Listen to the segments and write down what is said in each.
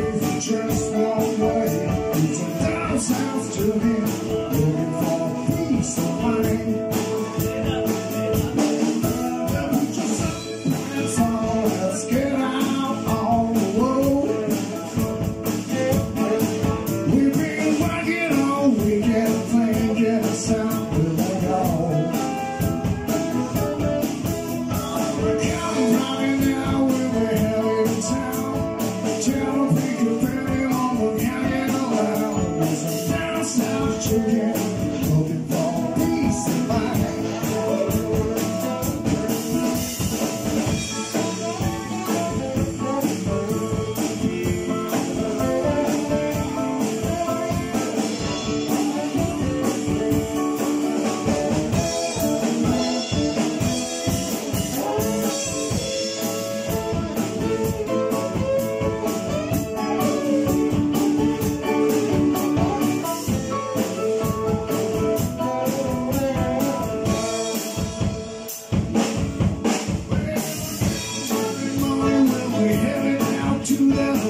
just one way, from down south to the together.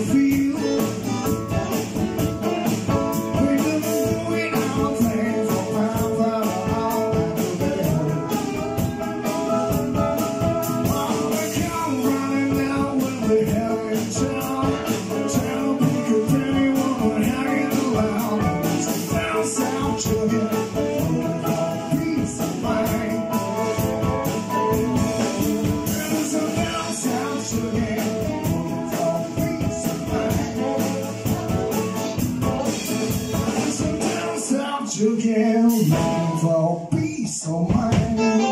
feel to give me for oh, peace of mind.